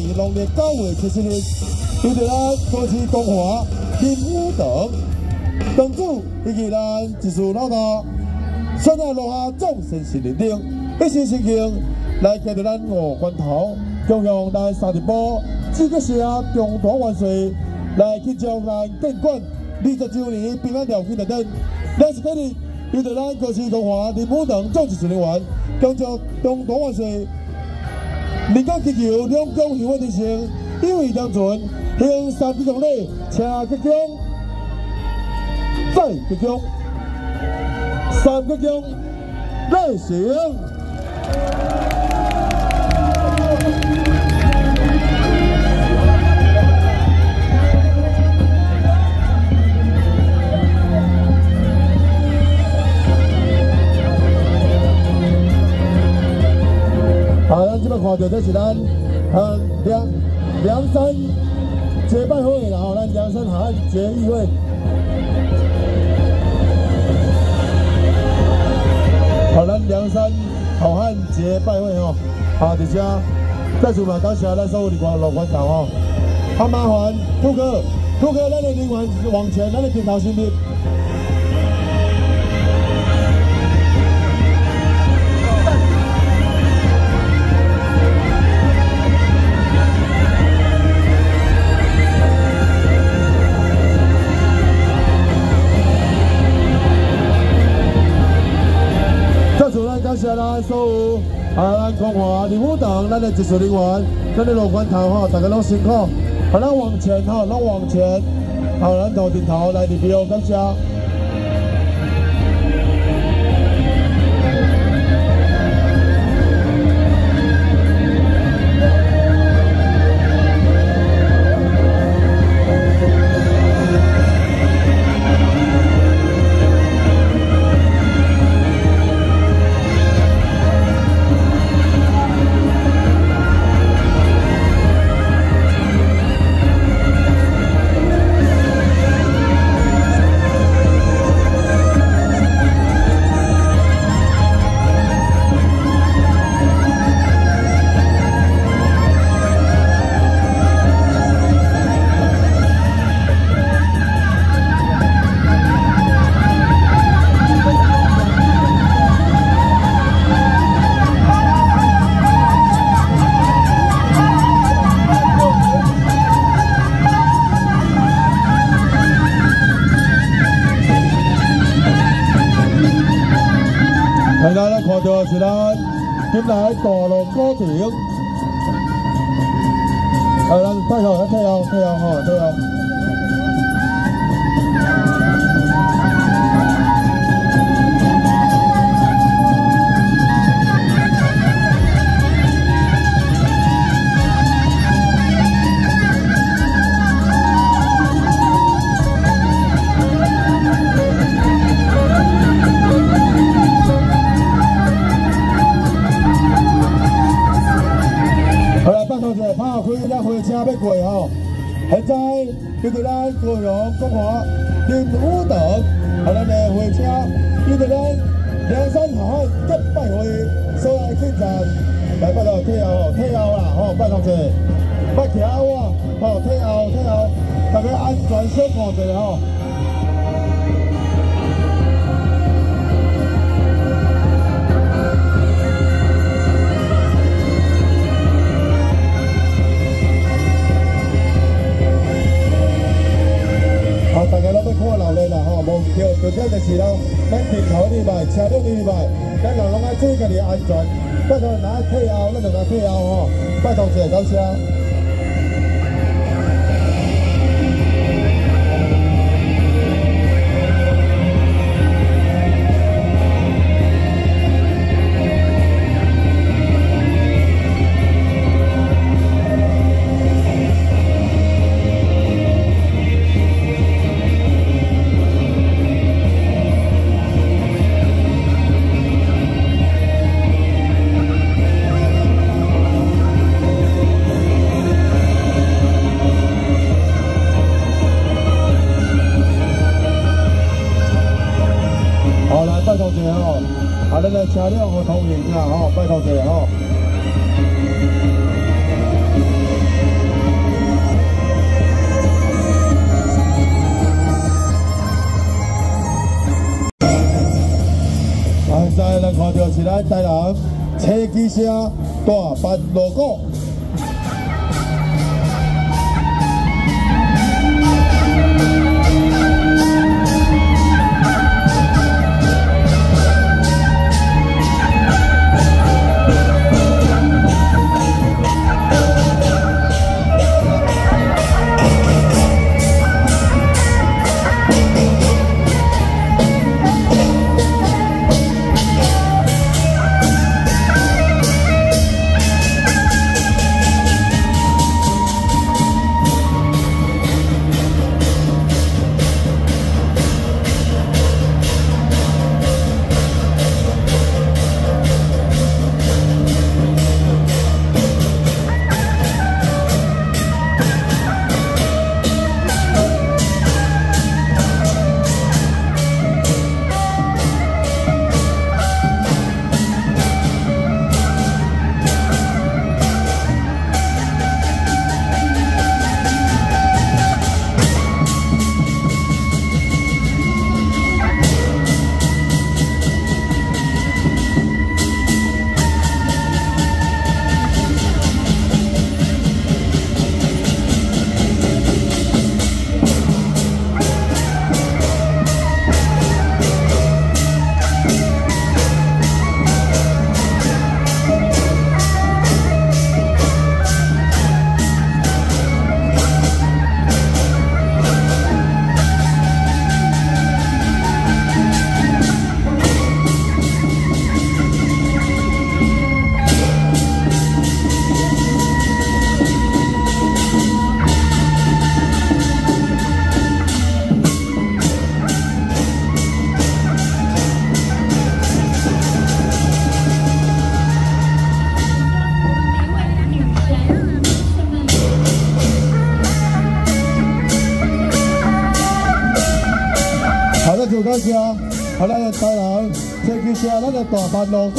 年农历九月七十日，由着咱高市东华林武堂堂主以及咱技术老大，现在落下众神神认定，一心心庆来见着咱五关头，共向咱三十步。这个是啊，中大万岁来庆祝咱建馆二十周年平安条庆等等。咱是今日由着咱高市东华林武堂总职人员，恭祝中大万岁，民间祈求两江幸福人生，友谊长存，向三支公里，车吉祥，再吉祥，三吉祥，来行。咱即摆看到这是咱呃梁梁山结拜会啦吼，咱梁山好汉结义会。好，咱梁山好汉结拜会吼，好，而且再次嘛感谢咱所有的观老观众吼，啊麻烦兔哥，兔哥，咱的人员往前，咱的镜头先立。谢咱所有啊，咱光华林武堂，咱的技术人员，咱的路关头哈，大家都辛苦，好，咱往前哈，咱往前，好，咱头顶头来你不要，感谢。现在咱看到是咱今来大路高庭，啊，咱退后，咱退后，退后吼，现在叫做咱高雄国华林武堂，啊，咱的火车叫做咱梁山好汉结拜会所来进站，来拜托退后，退后啦吼，拜托者，别徛我吼，退后退后，大家安全小看一下吼。好，大家拢要看闹热啦吼，无对，重点就是咯，咱镜头你卖，车辆你卖，咱人拢爱注意家己安全，拜托咱退后，咱就甲退后吼，拜托谢感谢。 声大八路过。感谢，好，咱个台南，这就是咱的大班路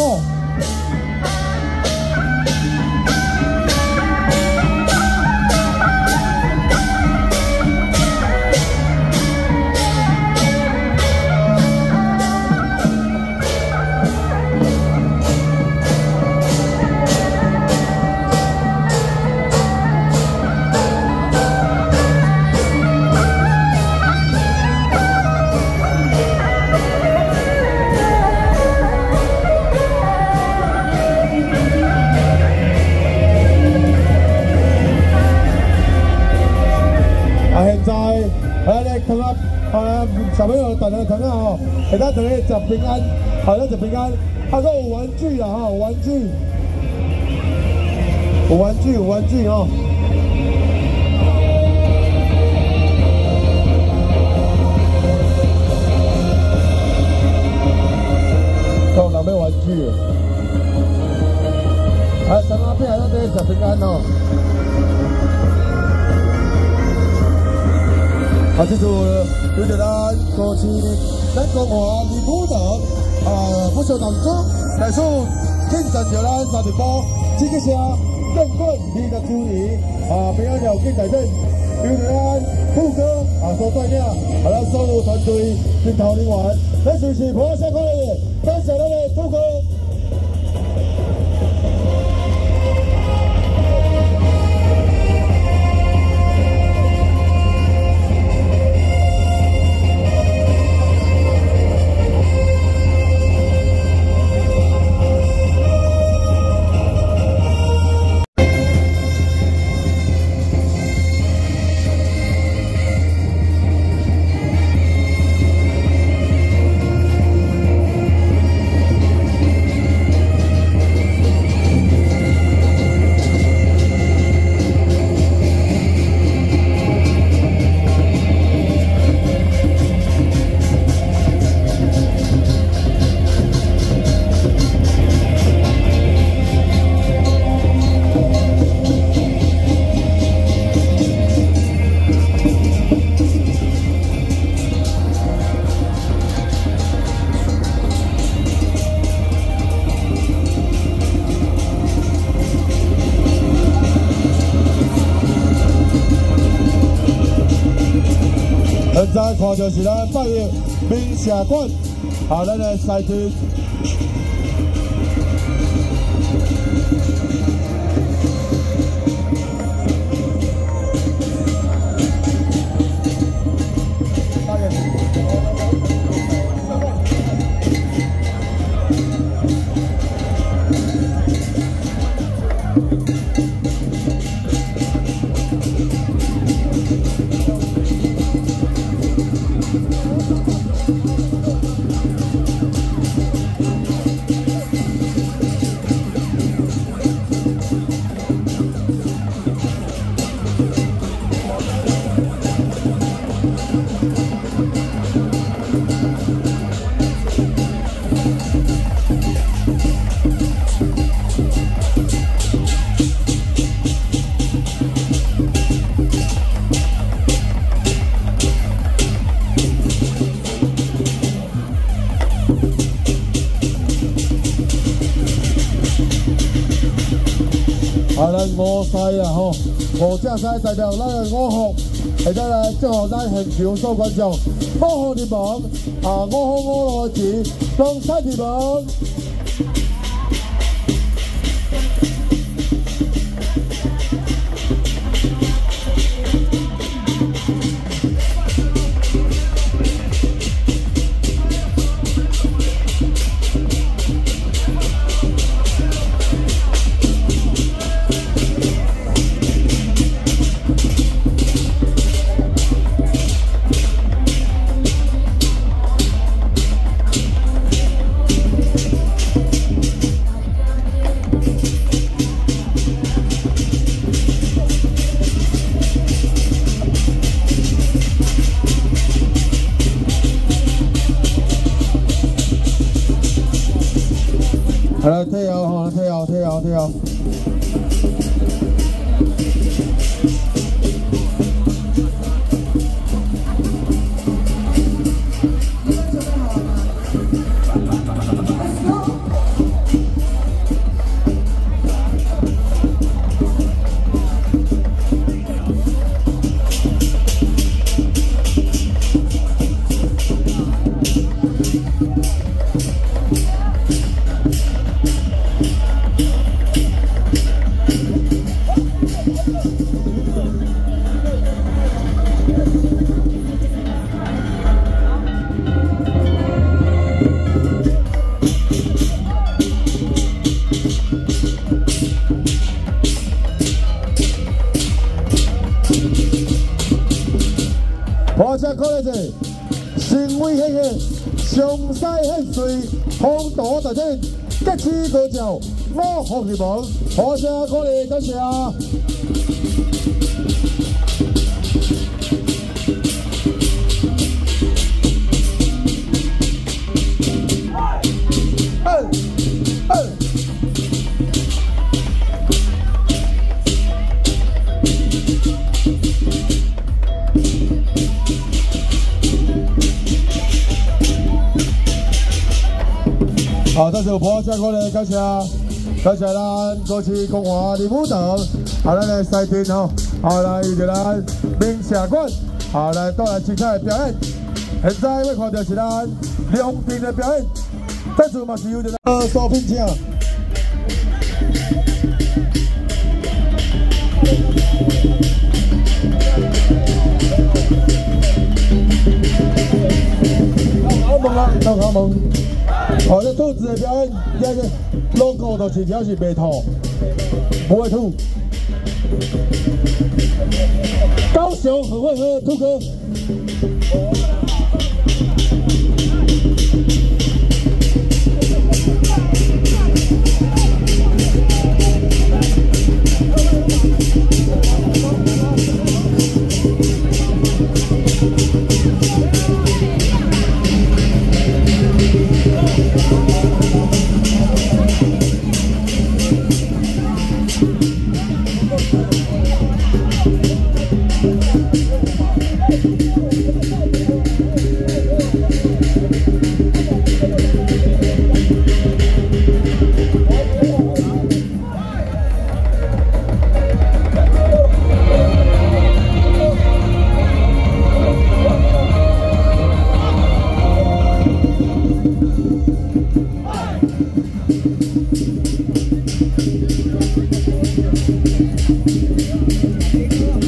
小朋友等了等啊哦，给他等于讲平安，好像讲平安。他说有玩具啊哈，玩具，有玩具，有玩具哦。到哪边玩具？哎，等阿边还在等小平安哦。啊，这是有着咱过去咱中华李普德啊，不少当中，来自庆祝着咱三十波，这个是更冠二十周年啊，平安了，更在变，有着咱副歌啊所带领，啊，咱所有团队跟头领员，咱就是普下快乐，现在看到是咱八月明社馆，啊，咱的赛区。五赛啊吼，五只赛代表咱个五号，下底来祝福咱现场所观众，五号入门啊，五号五路子，中赛入门。girl. 高照，我好希望，华夏可乐多谢。好，这是播下过来，感谢，感谢咱过去共华的舞蹈，好，咱来赛天吼，好来遇到咱明社馆，好来都来精彩表演。现在要看到是咱两边的表演，这次嘛是有点呃小品枪。好梦啊，好梦。哦，这兔子的表演，这个 logo 都是表示白兔，不会吐。高雄很会喝，兔哥。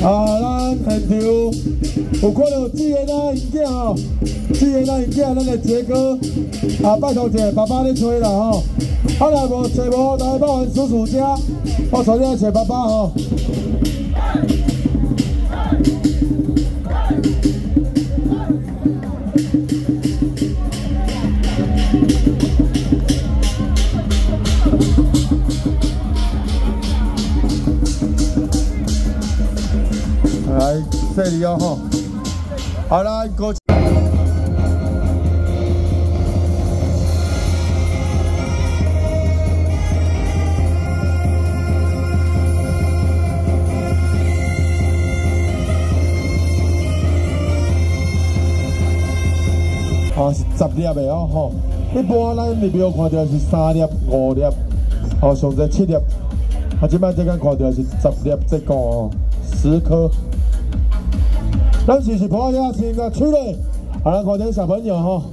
啊，咱现场有看到志贤阿兄弟哦，志贤阿兄弟，那个杰哥啊，拜托一下，爸爸咧吹啦吼，好内无找无，来帮阮叔叔家，我托一下，谢爸爸哈。里哦吼，好啦，过。啊，是十粒的哦吼，一般咱入庙看到是三粒、五粒，哦，上在七粒，啊，即摆这间看到是十粒这个哦，十颗。咱是是破下先个出来，好了，看点小朋友哈。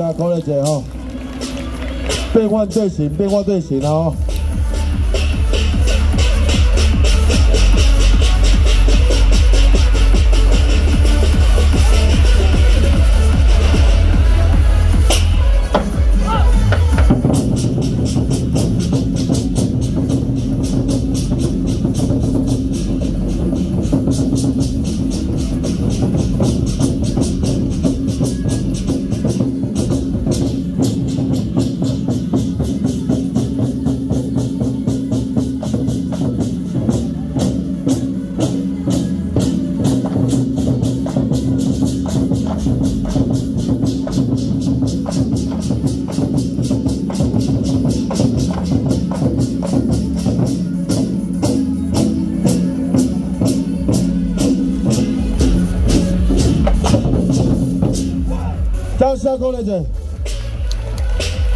家考虑者吼，变换队形，变换队形哦。加下过来者，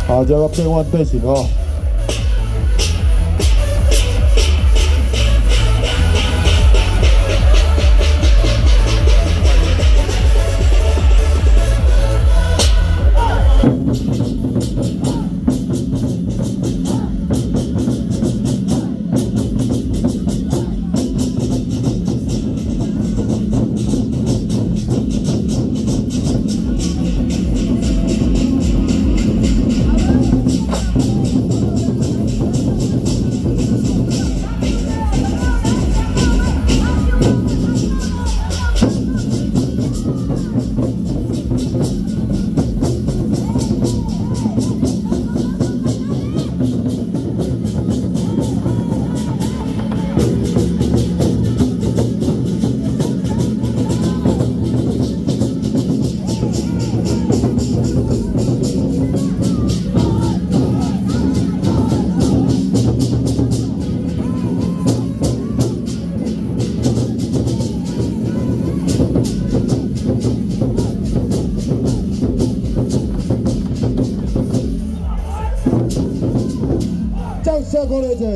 好，这个变换队形哦。谢鼓励者，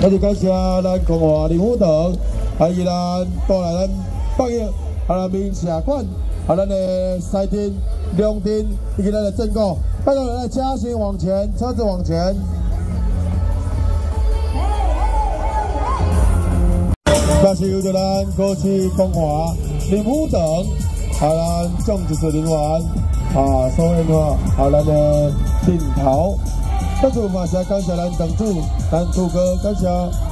那就感谢咱共和林虎堂，还有咱带来咱北约，还有明社馆，还有咱的西丁、亮丁，以及咱的正果，拜托咱的嘉兴往前，车子往前。那是由着咱过去光华林虎堂，还有咱种植林园啊，所以话，还有咱的顶头。再次马上感谢咱党主、咱主哥，感谢。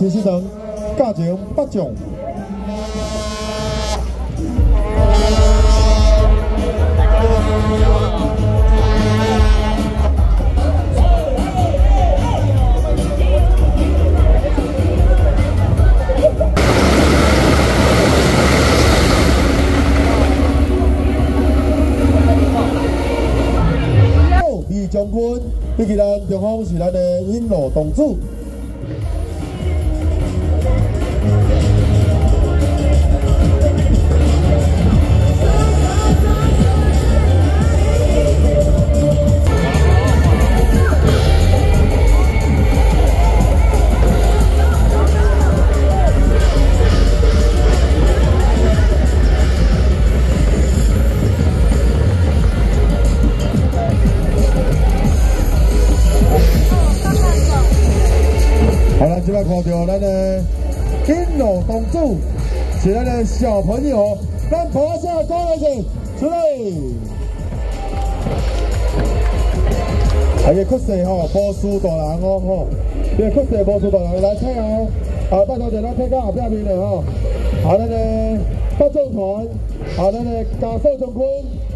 好了，城市堂价钱八种。将军，以及咱中方是咱的引路同志。看到咱的金龙公主是咱的小朋友，咱拍下高一点，出来。还个确实吼，波斯大人哦吼，这个确实波斯大人来睇哦。啊，拜托在咱睇到后边面的吼，啊，咱的八众团，啊，咱的加寿将军，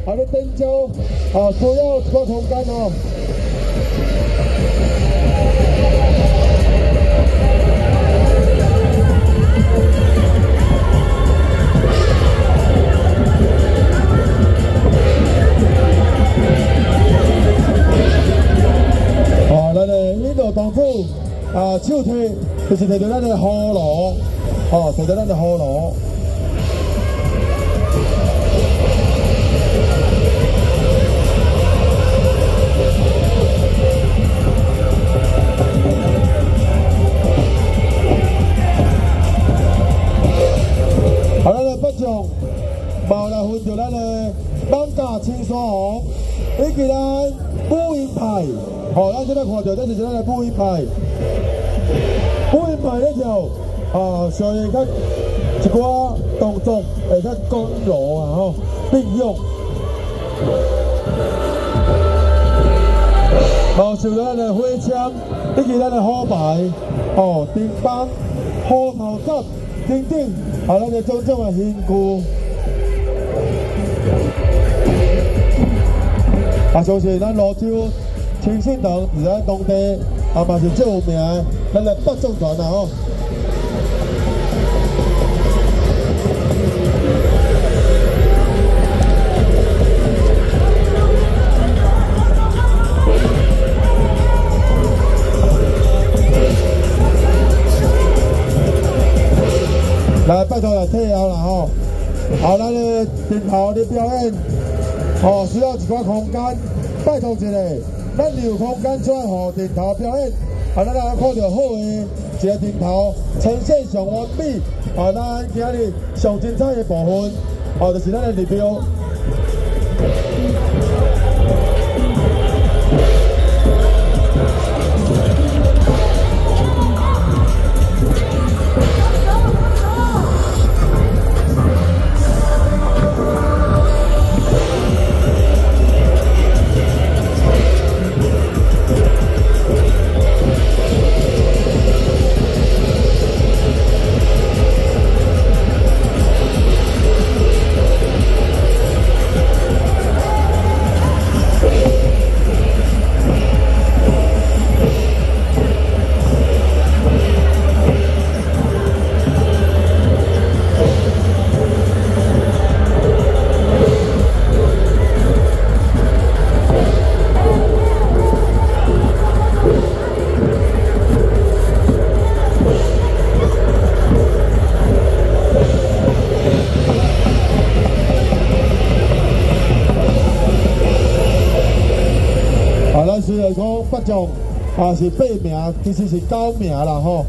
啊，咱登州，啊，需要一个空间哦。同志啊，手提就是提着咱的葫芦，哦，提着咱的葫芦。好，咱的北将，毛来分着咱的艋舺青山红，以及好，咱现在看到，这是咱的步一排，步一排咧就啊，上面较一寡动作会较刚柔啊吼，并用。好，受到咱的火枪，以及咱的火牌，哦，乒乓、虎头针等等，啊，咱的种种的辛苦。啊，相信咱罗州。青信堂是咱当地啊，嘛是最有名，咱来北中团啊吼。来，拜托了退后了吼。好，咱的镜头的表演，哦，需要一块空间，拜托一下。咱有空间出来，互电头表演，啊，咱来看到好的一个镜头，呈现上完美。啊，咱今日上精彩的部分，啊，就是咱的日标。八将啊是八名，其实是九名啦吼。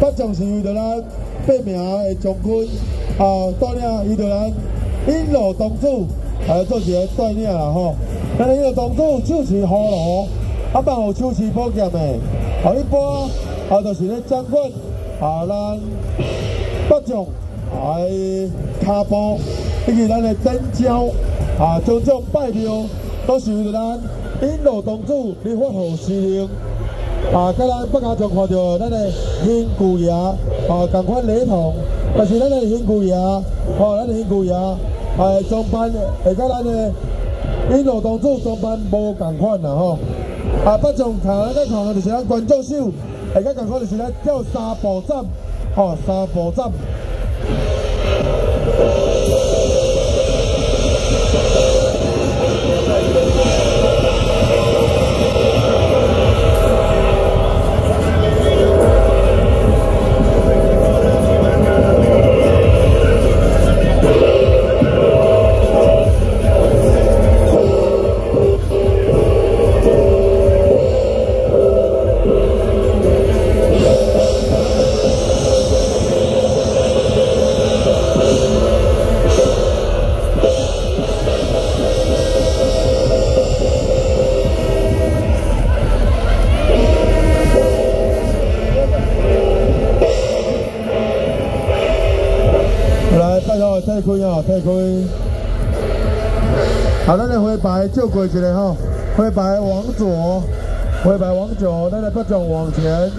八将是为着咱八名的将军啊带领，伊着咱引路东主来做一个带领啦吼。咱引路东主手持葫芦，啊，帮有手持宝剑的，啊，一般啊，就是咧掌管啊，咱八将啊卡步，以及咱的登交啊，种种拜庙，都是为着咱。引路东主，你发号施令，啊！甲咱北家庄看到咱的新巨爷，啊，同款雷同，但是咱的新巨爷，哦，咱的新巨爷，哎，装扮会甲咱的引路东主装扮无同款啦吼。啊，北庄看咱看就是咱观众秀，会甲同款就是咱叫三步战，吼，三步战。就跪起来哈，灰白往左，灰白往左，大家各种往前。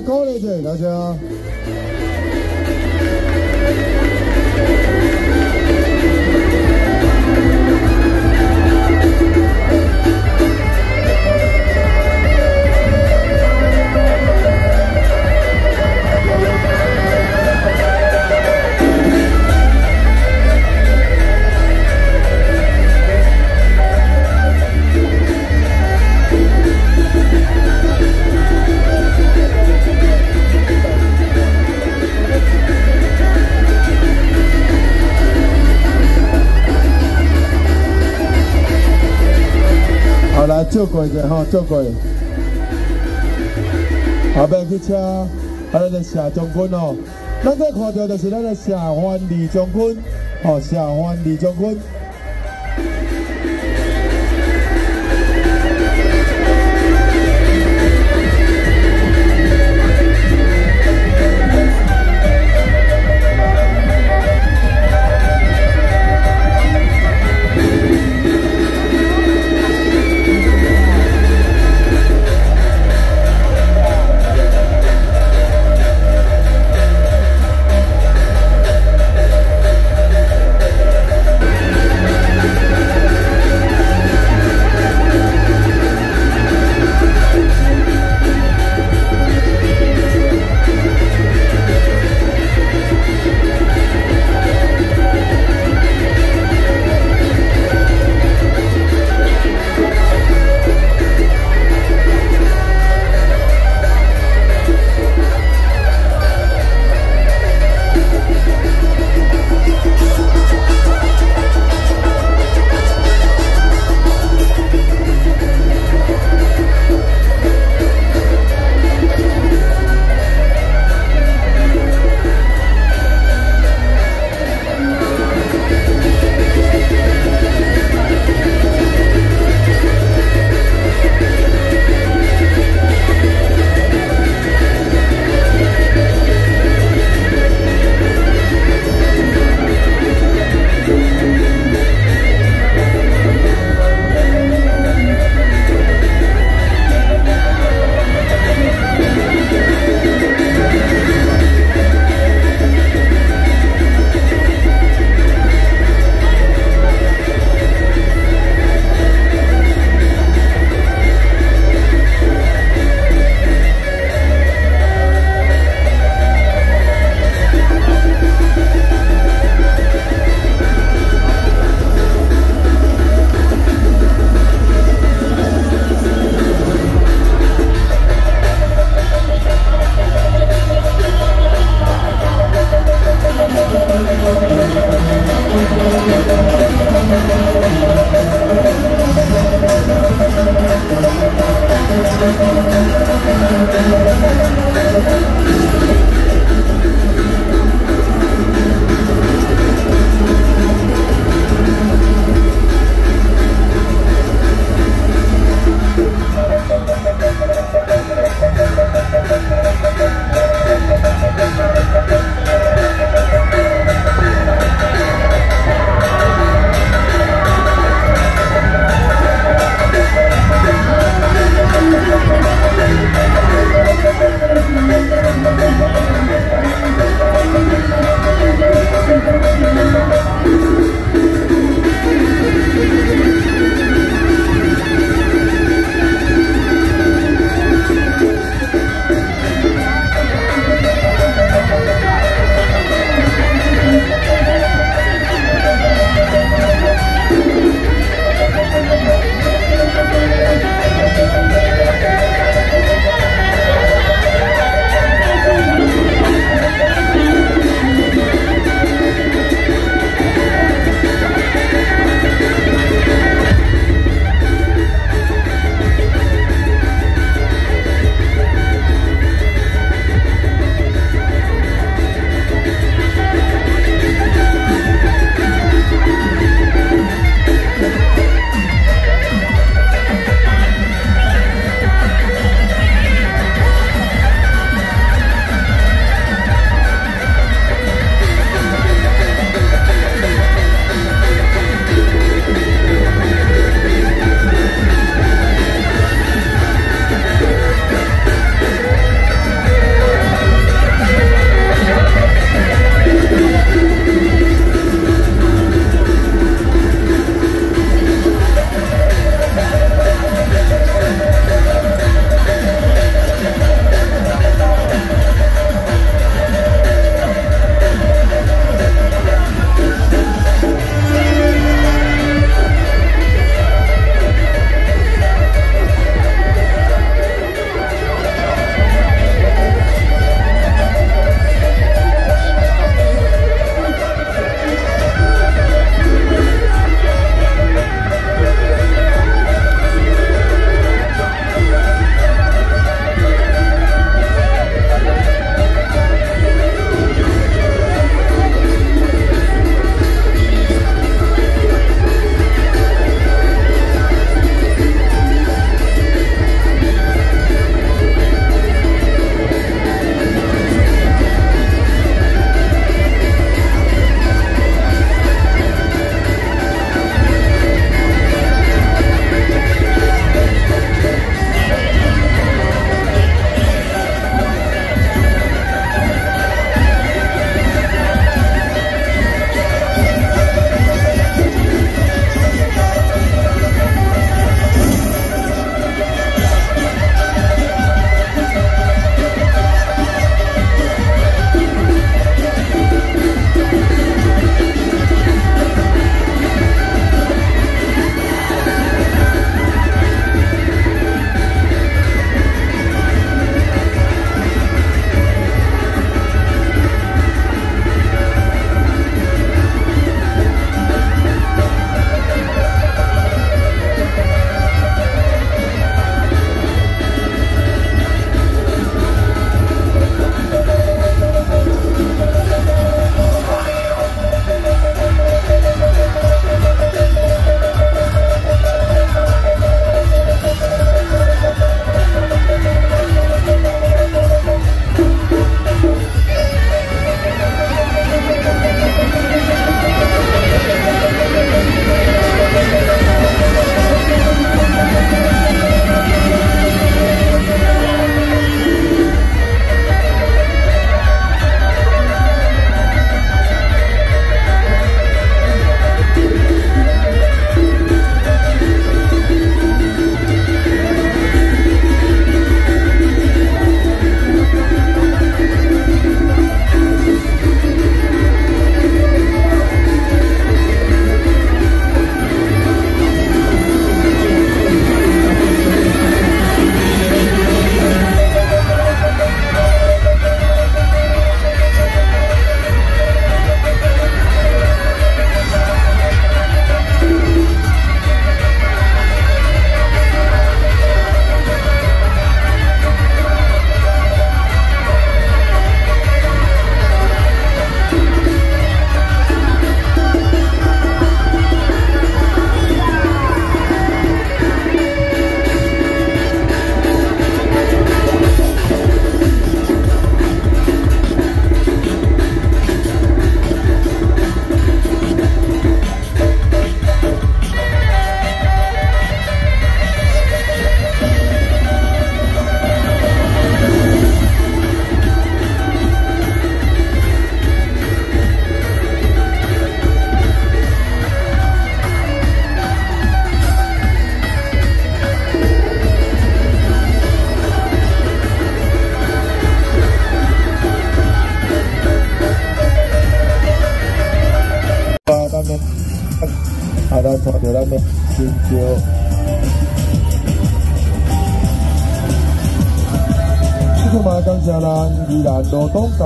高丽借大家。照过者吼，照过。后边去车，啊，咱个谢将军哦，咱这看到就是咱个谢欢李将军，哦，谢欢李将军。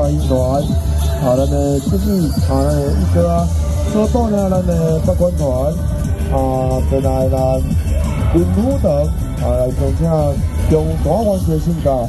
罗东教育团，啊，咱的经理，啊，咱的一哥，所带领咱的八关团，啊，再来咱林武等，啊，来从请中大环节性格。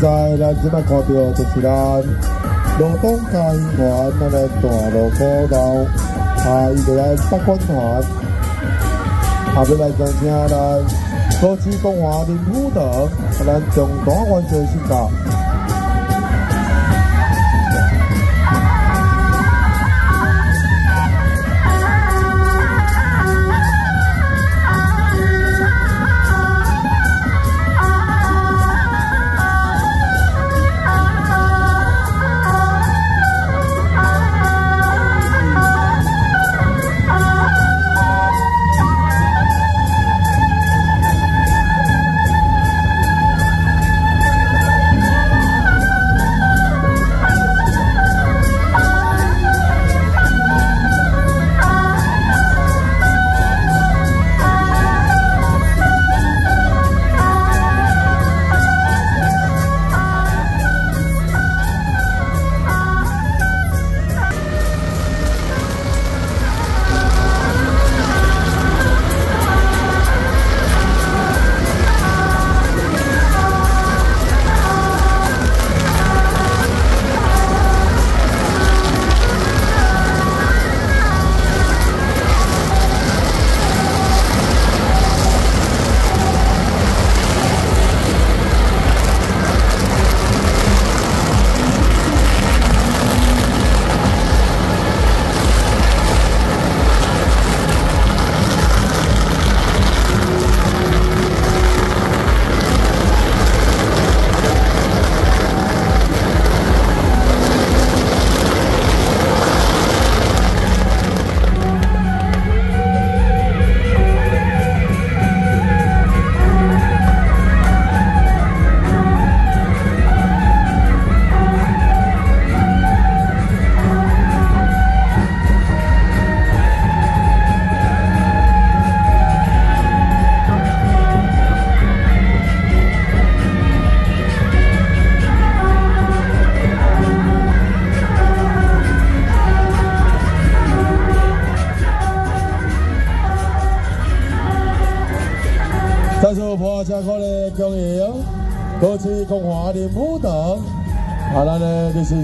在咱即摆看到就是咱罗东嘉义团咱个大路口道，啊，伊就来北关团，啊，要来增加咱高知光华林浦等，咱中大完全性格。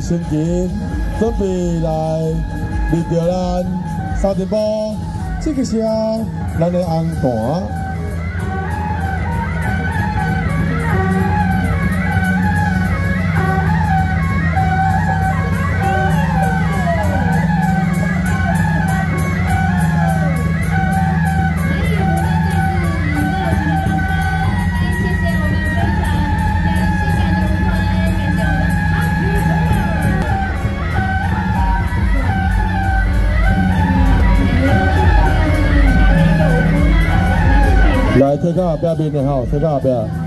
呢就是升级，准备来立着咱沙尘暴，这个是咱的红团。来，车卡后边边的吼，车卡后边。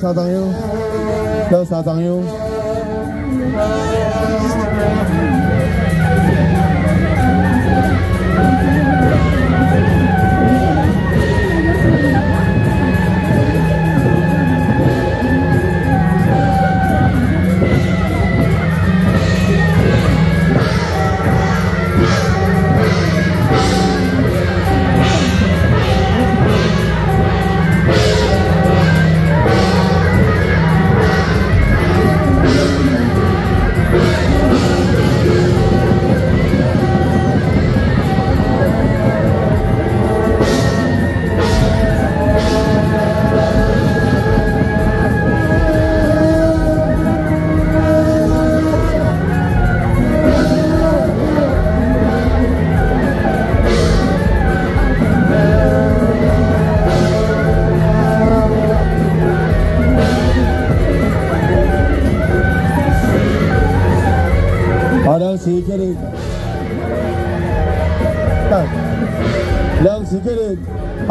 三张香，三张优，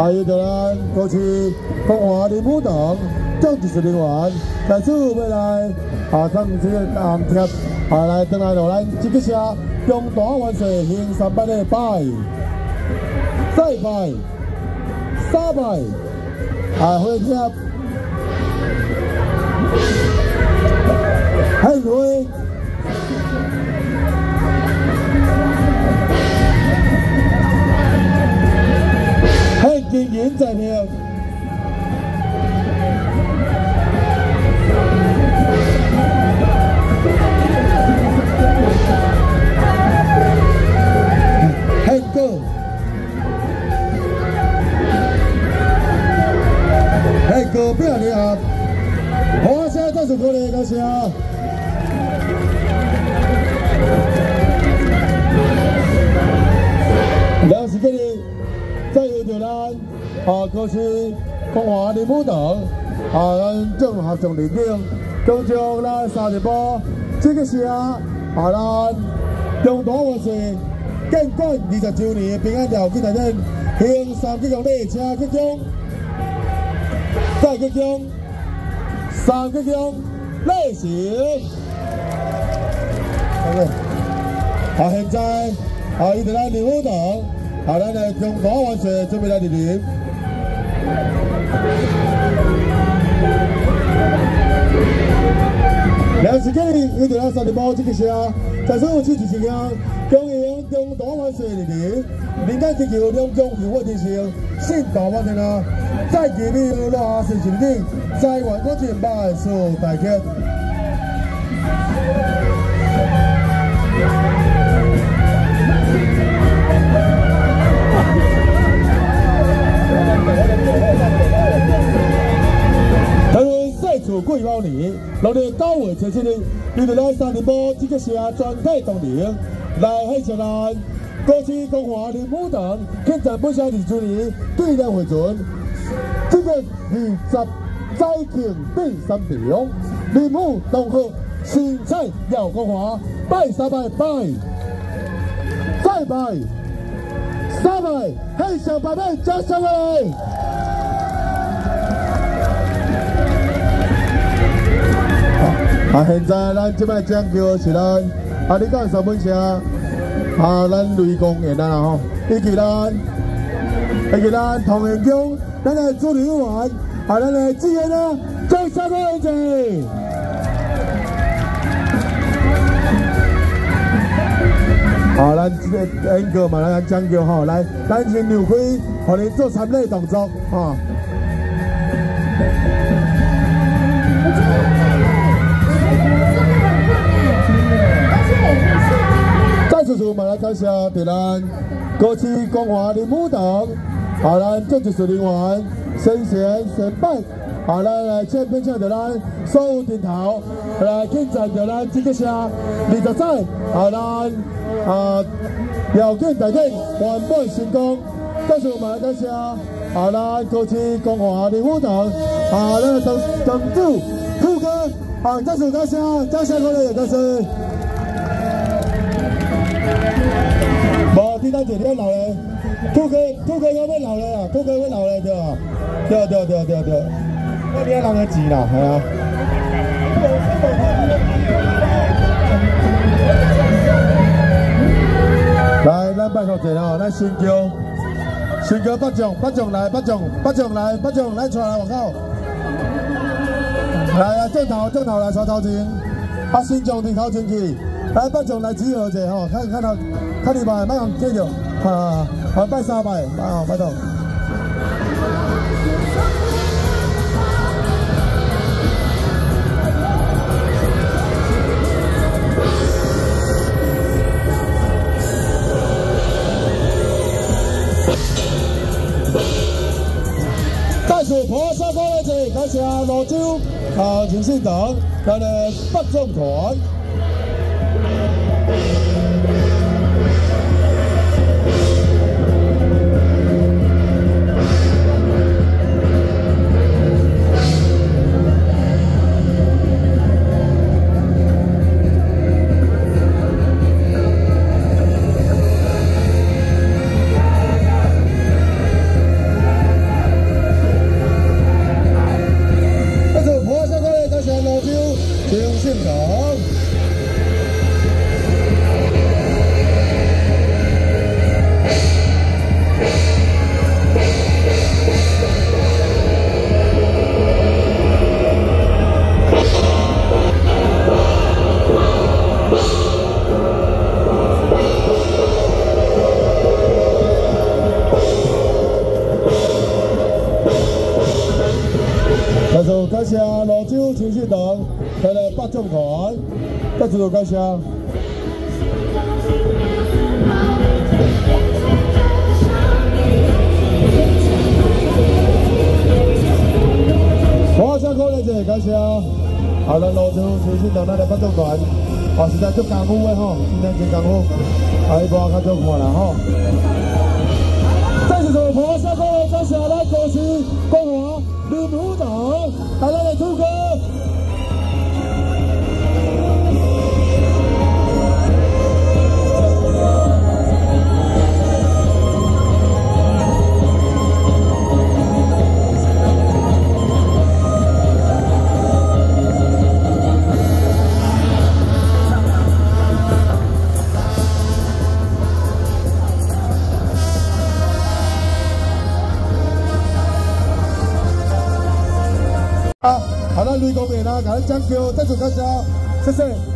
点三张香。还有咱过去光华的舞堂，政治人员，在此未来啊，咱这个红贴啊来登来到咱这个车中大万岁行三拜的拜，再拜，三拜，啊会贴，很会。经营在票，很高，很高标的啊！好，现在倒数过来，感谢啊！两时给你。再有就咱啊，过去光华的舞堂啊，咱正合众领兵，将将咱三十八这个是啊，啊咱中大万岁建馆二十周年平安条给大家行三吉祥列车吉祥，再吉祥，三吉祥列行。好嘞，啊现好，咱来中华万岁，准备来莅临。两时间，一定要三点半这个车，在所有支持情况，恭迎中华万岁莅临。民间祈求两江有福天成，新大万岁啊！在吉利落下神神顶，在万国前拜寿大吉。做贵包年，六年九月七日，遇到来三年波这个车全体动员来海上岸，过去光华的武堂，现在不下的主年对咱回转，这个二十再庆第三场，礼物同贺，新菜要光华，拜三拜拜，再拜，三拜，海上拜拜，加上来。啊！现在咱即摆讲叫是咱啊，你讲三本车啊，咱雷公演啦吼，以及咱以及咱同仁宫，咱来助理员，啊，咱来支援啊，再三个人子。好，咱这个演歌嘛，咱讲叫吼，来，咱先扭开，互你做参礼动作啊。感谢别人，过去光华的舞堂，啊，咱政治人员、先贤先辈，啊，咱来这边唱着咱所有顶头，来敬赞着咱这个车二十载，啊，咱啊，要敬大家圆满成功。再次嘛来感谢，啊，咱过去光华的舞堂，啊，咱董董主副哥，啊，再次感谢，感谢各位，感谢。咱这边老嘞，兔哥兔哥要要老嘞啊，兔哥要老嘞对啊，对对对对对，那边人个钱啦，系啊。来，咱拜托者哦，咱新疆，新疆北将北将来北将北将来北将来出来往口。来啊，正头正头来刷头前，啊新疆的头前去，来北将来集合者吼，看看到看你吧，马上接着，啊，好拜三拜，拜托。破沙沟的是，感谢罗州啊，陈先生，他的北中团。感再次感谢。我先讲咧，就感谢啊，咱罗州青信堂带来八将团，啊，实在足艰苦的吼，今天真艰苦，啊，一般较少看啦吼。再次祝福下各位感谢咱主持光华林副长，大家的啊，好了。雷公面啊，给咱讲叫，再次感谢，谢谢。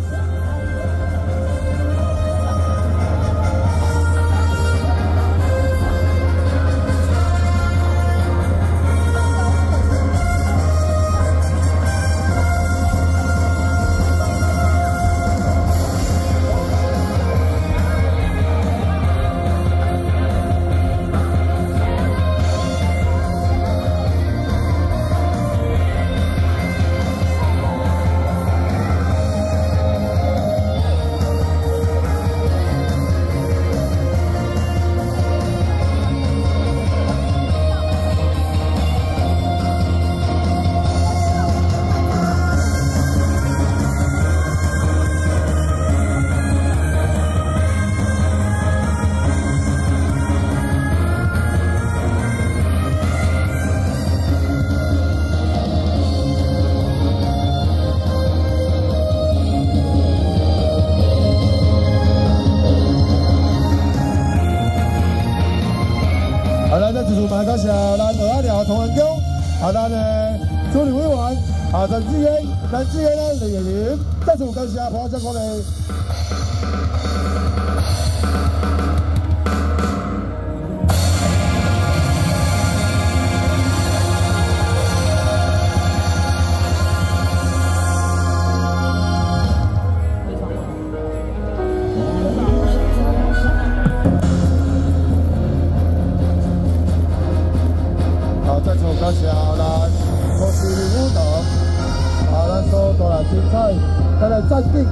感谢咱二阿廖同安宫，啊，咱的助理委员啊，陈志远，陈志远咱李演员，再次感谢破相关的。